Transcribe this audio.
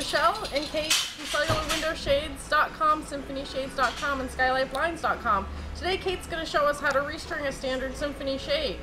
Michelle and Kate from CellularWindowShades.com, SymphonyShades.com, and SkylightBlinds.com. Today Kate's going to show us how to restring a standard Symphony shade.